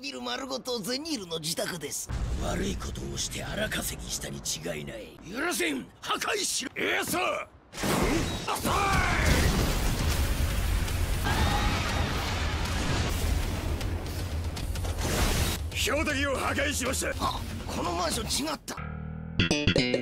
ビル丸ごとゼニールの自宅です。悪いことをして荒稼ぎしたに違いない。許せん破壊しろ。エース標的を破壊しました。あこのマンション違った。